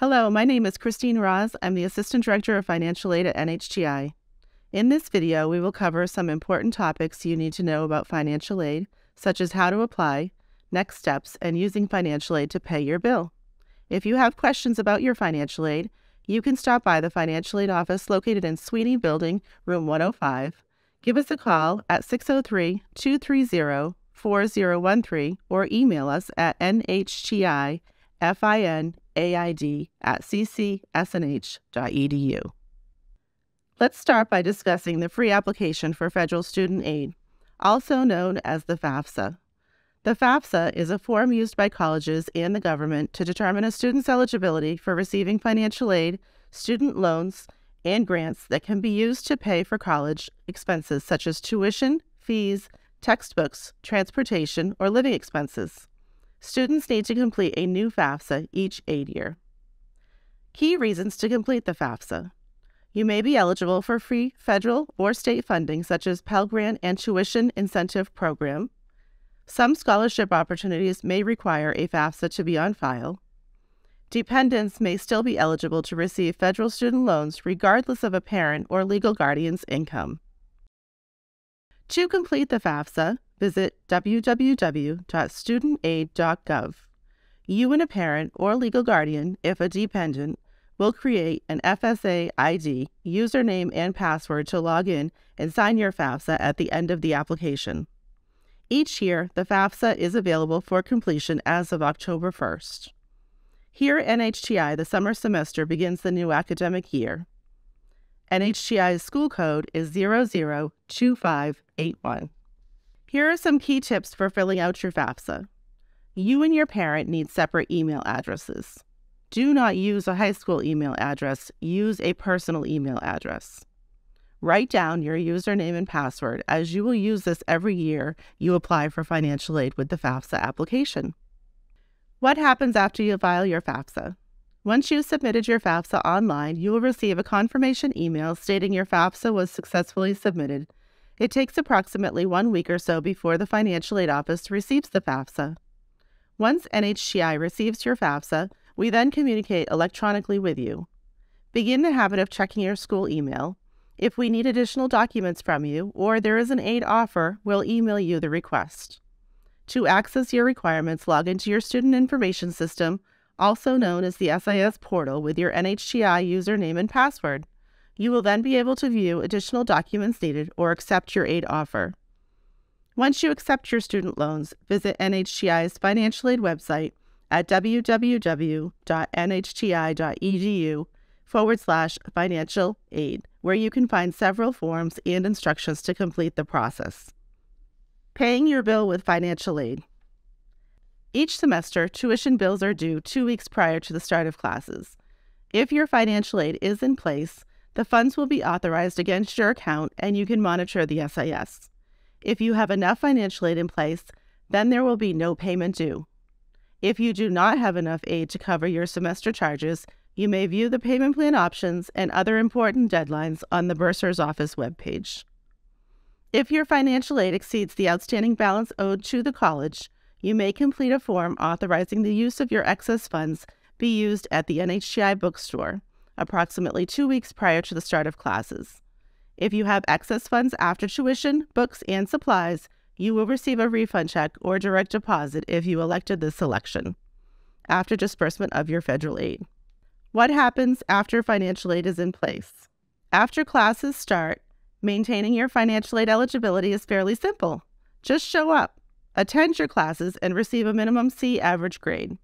Hello, my name is Christine Roz. I'm the Assistant Director of Financial Aid at NHTI. In this video, we will cover some important topics you need to know about financial aid, such as how to apply, next steps, and using financial aid to pay your bill. If you have questions about your financial aid, you can stop by the financial aid office located in Sweeney Building, room 105. Give us a call at 603 230 4013 or email us at nhti finaid at ccsnh.edu. Let's start by discussing the free application for federal student aid, also known as the FAFSA. The FAFSA is a form used by colleges and the government to determine a student's eligibility for receiving financial aid, student loans, and grants that can be used to pay for college expenses such as tuition, fees, textbooks, transportation, or living expenses. Students need to complete a new FAFSA each aid year. Key reasons to complete the FAFSA. You may be eligible for free federal or state funding, such as Pell Grant and Tuition Incentive Program. Some scholarship opportunities may require a FAFSA to be on file. Dependents may still be eligible to receive federal student loans regardless of a parent or legal guardian's income. To complete the FAFSA, visit www.studentaid.gov. You and a parent or legal guardian, if a dependent, will create an FSA ID, username, and password to log in and sign your FAFSA at the end of the application. Each year, the FAFSA is available for completion as of October 1st. Here at NHTI, the summer semester begins the new academic year. NHTI's school code is 002581. Here are some key tips for filling out your FAFSA. You and your parent need separate email addresses. Do not use a high school email address, use a personal email address. Write down your username and password as you will use this every year you apply for financial aid with the FAFSA application. What happens after you file your FAFSA? Once you've submitted your FAFSA online, you will receive a confirmation email stating your FAFSA was successfully submitted it takes approximately one week or so before the financial aid office receives the FAFSA. Once NHTI receives your FAFSA, we then communicate electronically with you. Begin the habit of checking your school email. If we need additional documents from you or there is an aid offer, we'll email you the request. To access your requirements, log into your student information system, also known as the SIS portal, with your NHTI username and password. You will then be able to view additional documents needed or accept your aid offer. Once you accept your student loans, visit NHTI's financial aid website at www.nhti.edu forward slash financial aid, where you can find several forms and instructions to complete the process. Paying your bill with financial aid. Each semester, tuition bills are due two weeks prior to the start of classes. If your financial aid is in place, the funds will be authorized against your account and you can monitor the SIS. If you have enough financial aid in place, then there will be no payment due. If you do not have enough aid to cover your semester charges, you may view the payment plan options and other important deadlines on the Bursar's Office webpage. If your financial aid exceeds the outstanding balance owed to the college, you may complete a form authorizing the use of your excess funds be used at the NHTI bookstore approximately two weeks prior to the start of classes. If you have excess funds after tuition, books, and supplies, you will receive a refund check or direct deposit if you elected this selection after disbursement of your federal aid. What happens after financial aid is in place? After classes start, maintaining your financial aid eligibility is fairly simple. Just show up, attend your classes, and receive a minimum C average grade.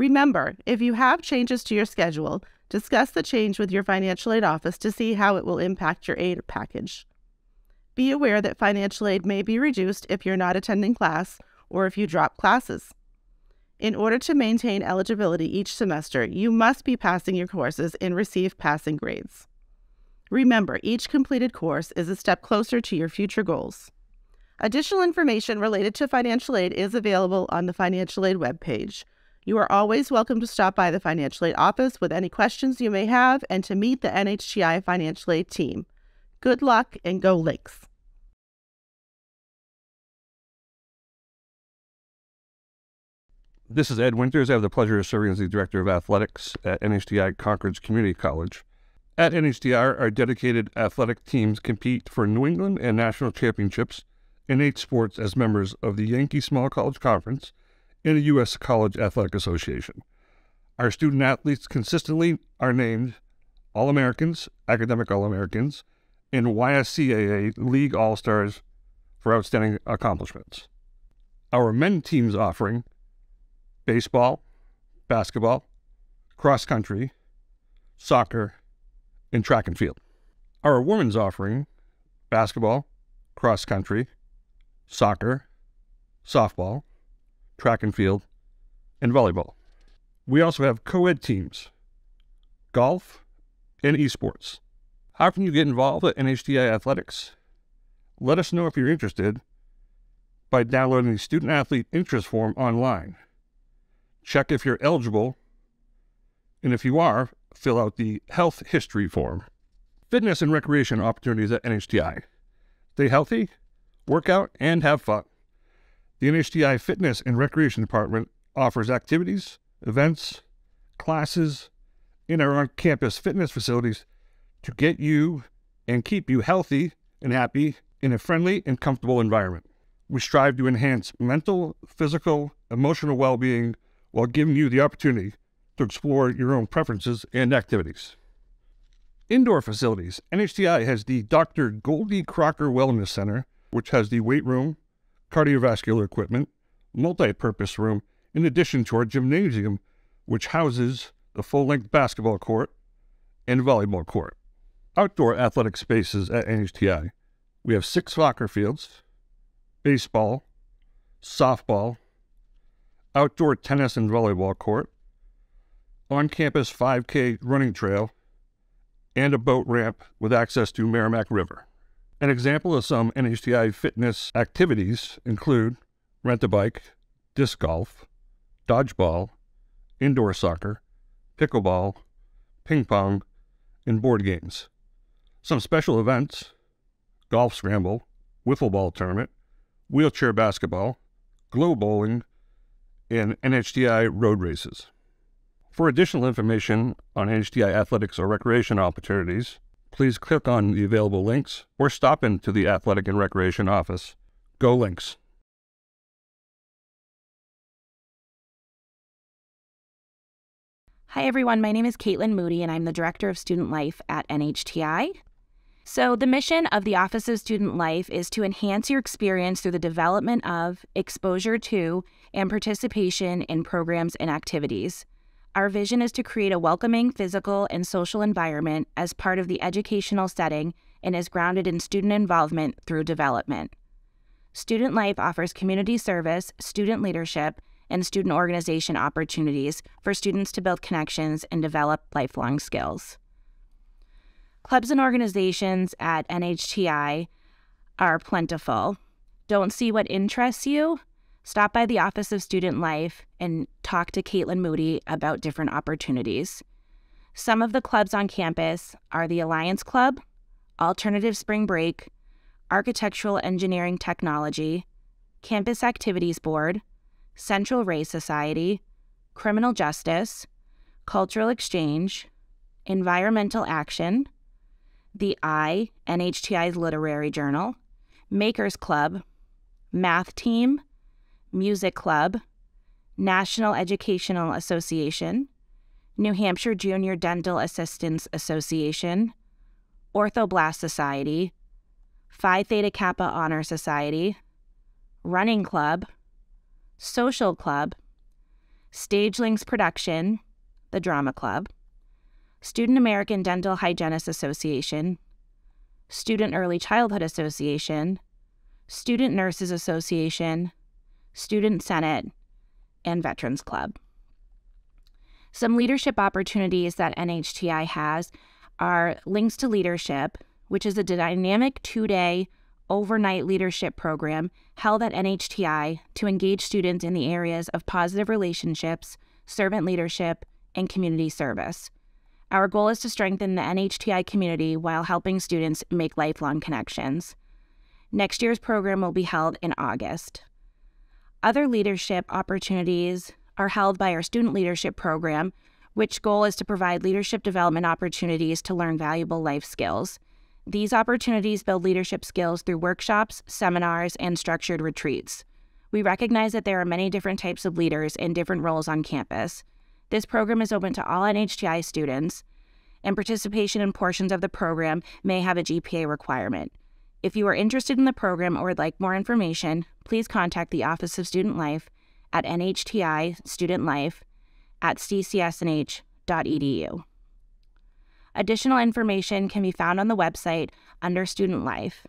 Remember, if you have changes to your schedule, Discuss the change with your financial aid office to see how it will impact your aid package. Be aware that financial aid may be reduced if you're not attending class or if you drop classes. In order to maintain eligibility each semester, you must be passing your courses and receive passing grades. Remember, each completed course is a step closer to your future goals. Additional information related to financial aid is available on the financial aid webpage, you are always welcome to stop by the financial aid office with any questions you may have and to meet the NHTI financial aid team. Good luck and go Lynx! This is Ed Winters. I have the pleasure of serving as the Director of Athletics at NHTI Concords Community College. At NHTI, our dedicated athletic teams compete for New England and national championships in eight sports as members of the Yankee Small College Conference and the U.S. College Athletic Association. Our student athletes consistently are named All Americans, Academic All Americans, and YSCAA League All Stars for outstanding accomplishments. Our men teams offering baseball, basketball, cross country, soccer, and track and field. Our women's offering basketball, cross country, soccer, softball, track and field, and volleyball. We also have co ed teams, golf, and esports. How can you get involved at NHTI Athletics? Let us know if you're interested by downloading the Student Athlete Interest Form online. Check if you're eligible, and if you are, fill out the Health History Form. Fitness and recreation opportunities at NHTI. Stay healthy, work out, and have fun. The NHTI Fitness and Recreation Department offers activities, events, classes, in our on campus fitness facilities to get you and keep you healthy and happy in a friendly and comfortable environment. We strive to enhance mental, physical, emotional well being while giving you the opportunity to explore your own preferences and activities. Indoor facilities. NHTI has the Dr. Goldie Crocker Wellness Center, which has the weight room, cardiovascular equipment, multi purpose room, in addition to our gymnasium, which houses the full length basketball court and volleyball court. Outdoor athletic spaces at NHTI. We have six soccer fields, baseball, softball, outdoor tennis and volleyball court, on campus 5K running trail, and a boat ramp with access to Merrimack River. An example of some NHTI fitness activities include rent a bike, disc golf, dodgeball, indoor soccer, pickleball, ping pong, and board games. Some special events golf scramble, wiffle ball tournament, wheelchair basketball, glow bowling, and NHTI road races. For additional information on NHTI athletics or recreation opportunities, please click on the available links or stop into the Athletic and Recreation office. Go Lynx! Hi, everyone. My name is Caitlin Moody, and I'm the Director of Student Life at NHTI. So, the mission of the Office of Student Life is to enhance your experience through the development of, exposure to, and participation in programs and activities. Our vision is to create a welcoming physical and social environment as part of the educational setting and is grounded in student involvement through development. Student Life offers community service, student leadership, and student organization opportunities for students to build connections and develop lifelong skills. Clubs and organizations at NHTI are plentiful. Don't see what interests you? Stop by the Office of Student Life and talk to Caitlin Moody about different opportunities. Some of the clubs on campus are the Alliance Club, Alternative Spring Break, Architectural Engineering Technology, Campus Activities Board, Central Race Society, Criminal Justice, Cultural Exchange, Environmental Action, the I, NHTI's Literary Journal, Makers Club, Math Team, Music Club, National Educational Association, New Hampshire Junior Dental Assistants Association, Orthoblast Society, Phi Theta Kappa Honor Society, Running Club, Social Club, Stagelinks Production, the Drama Club, Student American Dental Hygienists Association, Student Early Childhood Association, Student Nurses Association, Student Senate, and Veterans Club. Some leadership opportunities that NHTI has are Links to Leadership, which is a dynamic two day overnight leadership program held at NHTI to engage students in the areas of positive relationships, servant leadership, and community service. Our goal is to strengthen the NHTI community while helping students make lifelong connections. Next year's program will be held in August. Other leadership opportunities are held by our Student Leadership Program, which goal is to provide leadership development opportunities to learn valuable life skills. These opportunities build leadership skills through workshops, seminars, and structured retreats. We recognize that there are many different types of leaders in different roles on campus. This program is open to all NHTI students, and participation in portions of the program may have a GPA requirement. If you are interested in the program or would like more information, please contact the Office of Student Life at NHTI Student Life at ccsnh.edu. Additional information can be found on the website under Student Life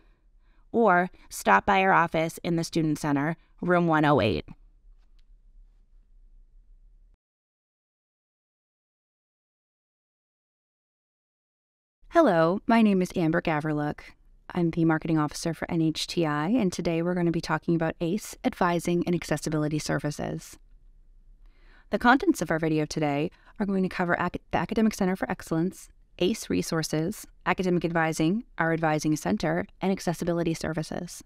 or stop by our office in the Student Center, room 108. Hello, my name is Amber Gaverlook. I'm the marketing officer for NHTI, and today we're going to be talking about ACE advising and accessibility services. The contents of our video today are going to cover ac- the Academic Center for Excellence, ACE resources, academic advising, our advising center, and accessibility services.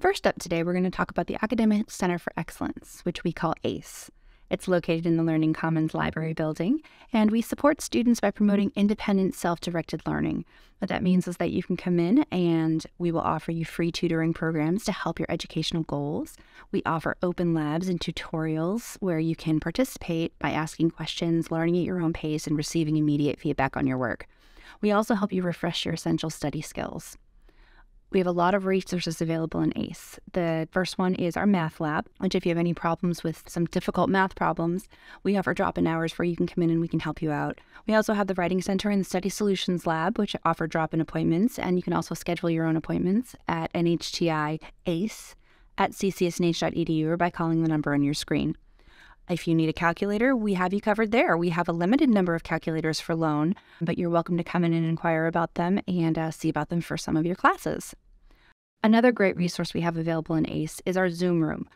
First up today, we're going to talk about the Academic Center for Excellence, which we call ACE. It's located in the Learning Commons Library building, and we support students by promoting independent, self directed learning. What that means is that you can come in and we will offer you free tutoring programs to help your educational goals. We offer open labs and tutorials where you can participate by asking questions, learning at your own pace, and receiving immediate feedback on your work. We also help you refresh your essential study skills. We have a lot of resources available in ACE. The first one is our math lab, which, if you have any problems with some difficult math problems, we offer drop in hours where you can come in and we can help you out. We also have the Writing Center and the Study Solutions Lab, which offer drop in appointments, and you can also schedule your own appointments at NHTI ACE at ccsnh.edu or by calling the number on your screen. If you need a calculator, we have you covered there. We have a limited number of calculators for loan, but you're welcome to come in and inquire about them and uh, see about them for some of your classes. Another great resource we have available in ACE is our Zoom room.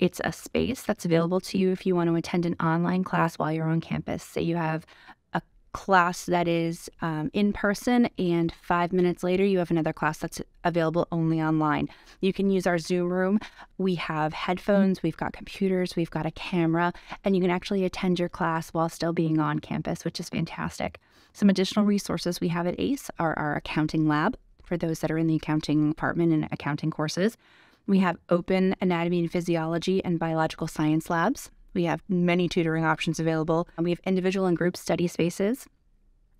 It's a space that's mm-hmm. available to you if you want to attend an online class while you're on campus. Say you have a class that is um, in person, and five minutes later, you have another class that's available only online. You can use our Zoom room. We have mm-hmm. headphones, we've got computers, we've got a camera, and you can actually attend your class while still being on campus, which is fantastic. Some additional mm-hmm. resources we have at ACE are our accounting lab for those that are in the accounting department and accounting courses. We have open anatomy and physiology and biological science labs. We have many tutoring options available. And we have individual and group study spaces.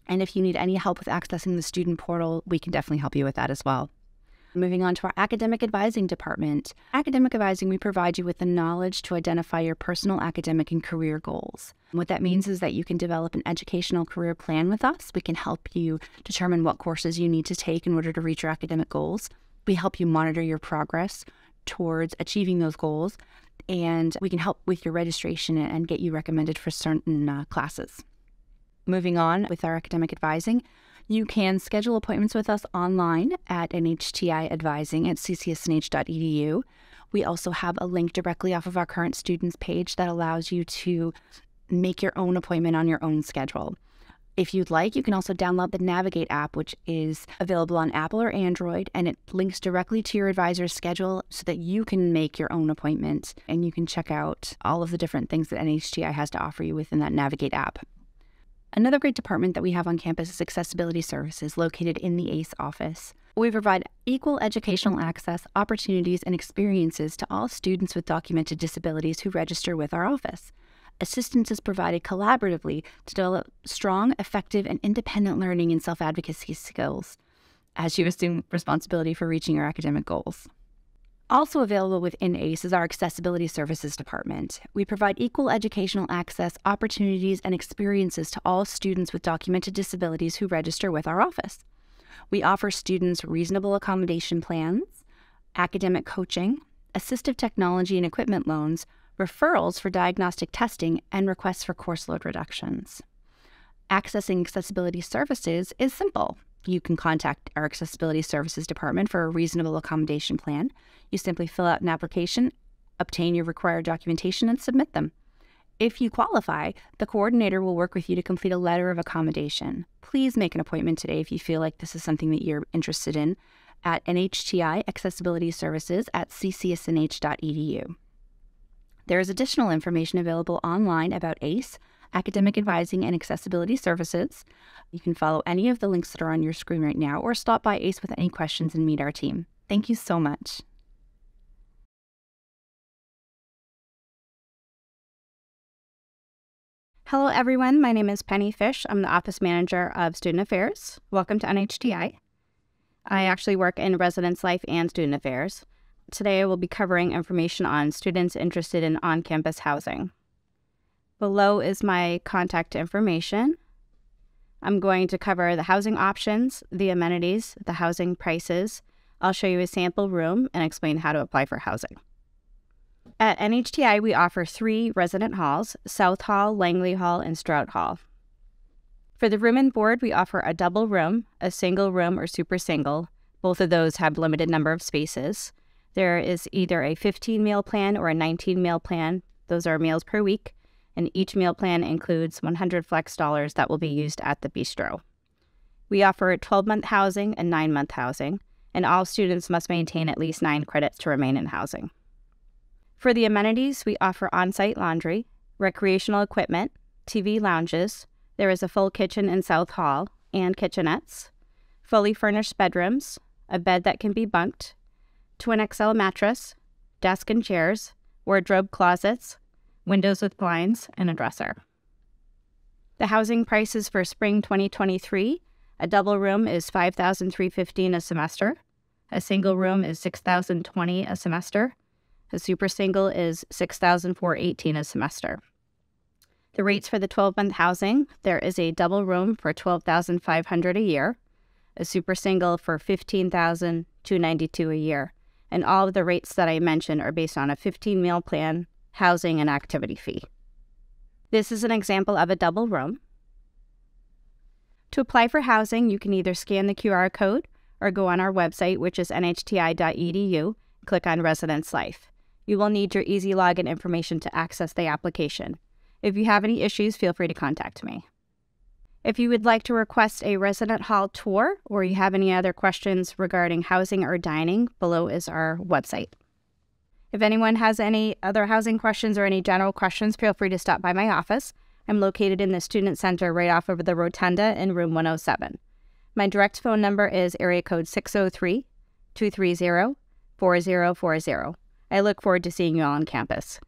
And if you need any help with accessing the student portal, we can definitely help you with that as well. Moving on to our academic advising department. Academic advising, we provide you with the knowledge to identify your personal academic and career goals. What that means is that you can develop an educational career plan with us. We can help you determine what courses you need to take in order to reach your academic goals. We help you monitor your progress towards achieving those goals, and we can help with your registration and get you recommended for certain uh, classes. Moving on with our academic advising, you can schedule appointments with us online at NHTI Advising at ccsnh.edu. We also have a link directly off of our current students page that allows you to make your own appointment on your own schedule. If you'd like, you can also download the Navigate app, which is available on Apple or Android, and it links directly to your advisor's schedule so that you can make your own appointment and you can check out all of the different things that NHTI has to offer you within that Navigate app. Another great department that we have on campus is Accessibility Services, located in the ACE office. We provide equal educational access, opportunities, and experiences to all students with documented disabilities who register with our office. Assistance is provided collaboratively to develop strong, effective, and independent learning and self advocacy skills as you assume responsibility for reaching your academic goals. Also available within ACE is our Accessibility Services Department. We provide equal educational access, opportunities, and experiences to all students with documented disabilities who register with our office. We offer students reasonable accommodation plans, academic coaching, assistive technology and equipment loans, referrals for diagnostic testing, and requests for course load reductions. Accessing accessibility services is simple. You can contact our Accessibility Services Department for a reasonable accommodation plan. You simply fill out an application, obtain your required documentation, and submit them. If you qualify, the coordinator will work with you to complete a letter of accommodation. Please make an appointment today if you feel like this is something that you're interested in at NHTI Accessibility Services at ccsnh.edu. There is additional information available online about ACE, Academic Advising and Accessibility Services. You can follow any of the links that are on your screen right now or stop by ACE with any questions and meet our team. Thank you so much. Hello, everyone. My name is Penny Fish. I'm the Office Manager of Student Affairs. Welcome to NHTI. I actually work in Residence Life and Student Affairs. Today, I will be covering information on students interested in on campus housing. Below is my contact information. I'm going to cover the housing options, the amenities, the housing prices. I'll show you a sample room and explain how to apply for housing. At NHTI, we offer three resident halls South Hall, Langley Hall, and Strout Hall. For the room and board, we offer a double room, a single room, or super single. Both of those have limited number of spaces. There is either a 15 meal plan or a 19 meal plan. Those are meals per week, and each meal plan includes 100 flex dollars that will be used at the bistro. We offer 12 month housing and 9 month housing, and all students must maintain at least 9 credits to remain in housing. For the amenities, we offer on site laundry, recreational equipment, TV lounges. There is a full kitchen in South Hall and kitchenettes, fully furnished bedrooms, a bed that can be bunked, twin XL mattress, desk and chairs, wardrobe closets, windows with blinds, and a dresser. The housing prices for spring 2023 a double room is $5,315 a semester, a single room is $6,020 a semester, a super single is $6,418 a semester. The rates for the 12 month housing there is a double room for $12,500 a year, a super single for $15,292 a year, and all of the rates that I mentioned are based on a 15 meal plan, housing, and activity fee. This is an example of a double room. To apply for housing, you can either scan the QR code or go on our website, which is nhti.edu, click on Residence Life. You will need your Easy Login information to access the application. If you have any issues, feel free to contact me. If you would like to request a resident hall tour or you have any other questions regarding housing or dining, below is our website. If anyone has any other housing questions or any general questions, feel free to stop by my office. I'm located in the Student Center right off of the Rotunda in room 107. My direct phone number is area code 603 230 4040. I look forward to seeing you all on campus.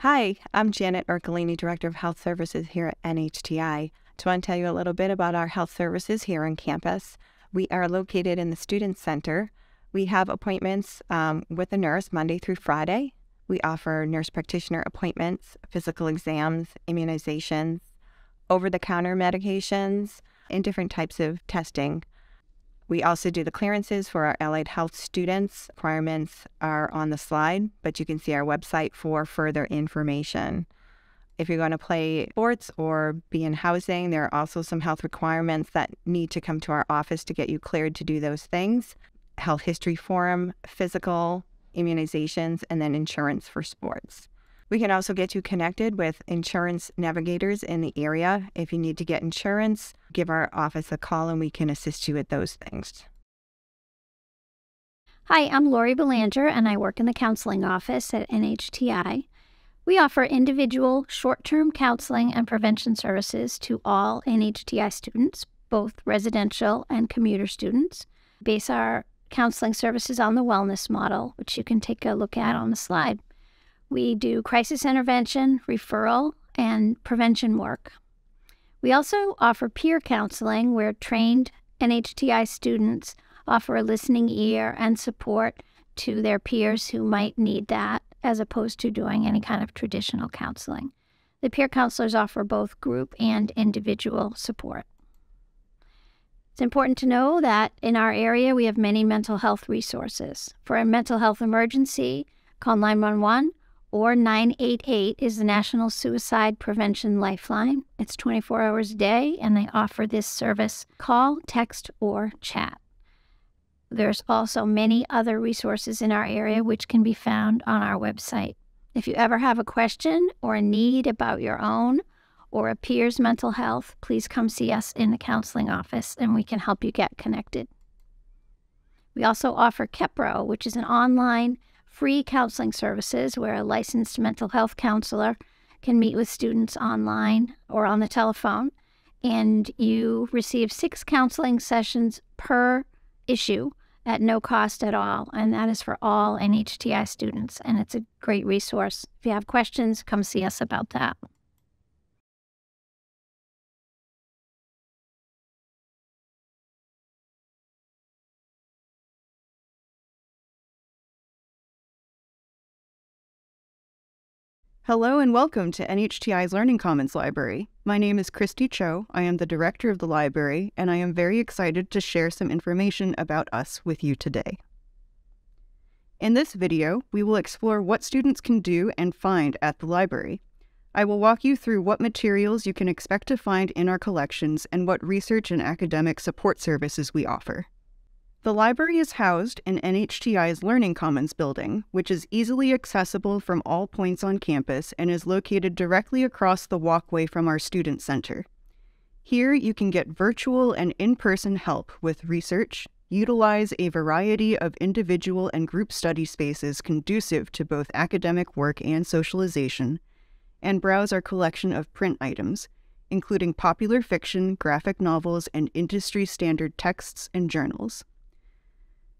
Hi, I'm Janet Ercolini, Director of Health Services here at NHTI. I want to tell you a little bit about our health services here on campus. We are located in the Student Center. We have appointments um, with a nurse Monday through Friday. We offer nurse practitioner appointments, physical exams, immunizations, over the counter medications, and different types of testing. We also do the clearances for our allied health students. Requirements are on the slide, but you can see our website for further information. If you're going to play sports or be in housing, there are also some health requirements that need to come to our office to get you cleared to do those things health history form, physical, immunizations, and then insurance for sports. We can also get you connected with insurance navigators in the area. If you need to get insurance, give our office a call and we can assist you with those things. Hi, I'm Lori Belanger and I work in the counseling office at NHTI. We offer individual short term counseling and prevention services to all NHTI students, both residential and commuter students. Base our counseling services on the wellness model, which you can take a look at on the slide. We do crisis intervention, referral, and prevention work. We also offer peer counseling where trained NHTI students offer a listening ear and support to their peers who might need that as opposed to doing any kind of traditional counseling. The peer counselors offer both group and individual support. It's important to know that in our area we have many mental health resources. For a mental health emergency, call 911 or 988 is the National Suicide Prevention Lifeline. It's 24 hours a day, and they offer this service call, text, or chat. There's also many other resources in our area which can be found on our website. If you ever have a question or a need about your own or a peer's mental health, please come see us in the counseling office and we can help you get connected. We also offer KEPRO, which is an online free counseling services where a licensed mental health counselor can meet with students online or on the telephone. And you receive six counseling sessions per issue at no cost at all. And that is for all NHTI students. And it's a great resource. If you have questions, come see us about that. Hello and welcome to NHTI's Learning Commons Library. My name is Christy Cho. I am the director of the library, and I am very excited to share some information about us with you today. In this video, we will explore what students can do and find at the library. I will walk you through what materials you can expect to find in our collections and what research and academic support services we offer. The library is housed in NHTI's Learning Commons building, which is easily accessible from all points on campus and is located directly across the walkway from our Student Center. Here, you can get virtual and in person help with research, utilize a variety of individual and group study spaces conducive to both academic work and socialization, and browse our collection of print items, including popular fiction, graphic novels, and industry standard texts and journals.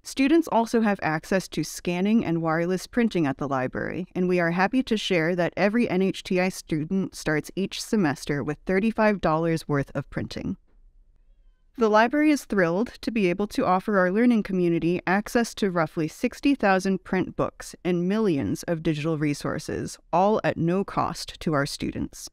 Students also have access to scanning and wireless printing at the library, and we are happy to share that every NHTI student starts each semester with $35 worth of printing. The library is thrilled to be able to offer our learning community access to roughly 60,000 print books and millions of digital resources, all at no cost to our students.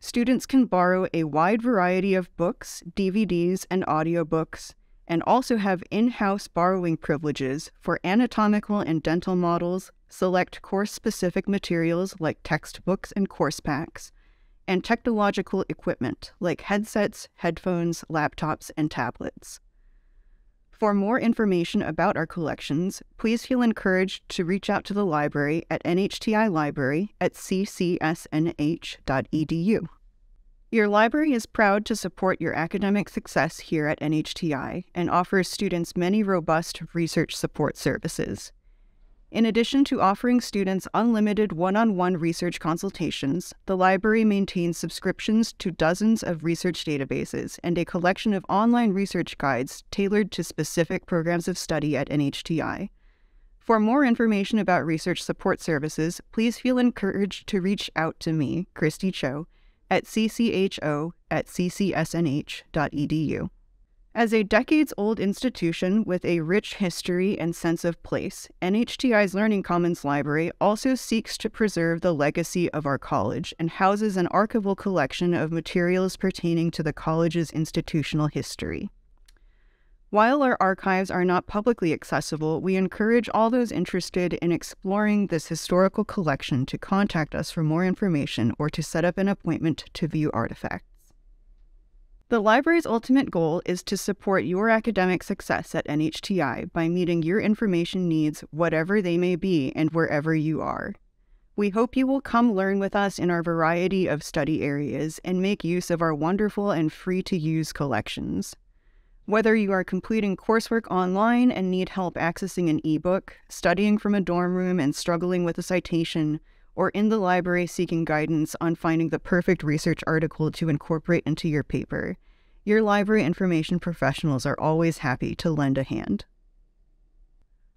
Students can borrow a wide variety of books, DVDs, and audiobooks, and also have in house borrowing privileges for anatomical and dental models, select course specific materials like textbooks and course packs, and technological equipment like headsets, headphones, laptops, and tablets. For more information about our collections, please feel encouraged to reach out to the library at NHTI Library at ccsnh.edu. Your library is proud to support your academic success here at NHTI and offers students many robust research support services. In addition to offering students unlimited one on one research consultations, the library maintains subscriptions to dozens of research databases and a collection of online research guides tailored to specific programs of study at NHTI. For more information about research support services, please feel encouraged to reach out to me, Christy Cho, at ccho at ccsnh.edu. As a decades old institution with a rich history and sense of place, NHTI's Learning Commons Library also seeks to preserve the legacy of our college and houses an archival collection of materials pertaining to the college's institutional history. While our archives are not publicly accessible, we encourage all those interested in exploring this historical collection to contact us for more information or to set up an appointment to view artifacts. The library's ultimate goal is to support your academic success at NHTI by meeting your information needs, whatever they may be and wherever you are. We hope you will come learn with us in our variety of study areas and make use of our wonderful and free to use collections. Whether you are completing coursework online and need help accessing an ebook, studying from a dorm room and struggling with a citation, or in the library seeking guidance on finding the perfect research article to incorporate into your paper, your library information professionals are always happy to lend a hand.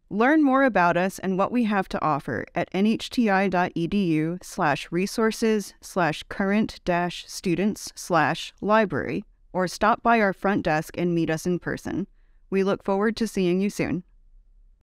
Learn more about us and what we have to offer at nhti.edu slash resources slash current dash students slash library or stop by our front desk and meet us in person. We look forward to seeing you soon.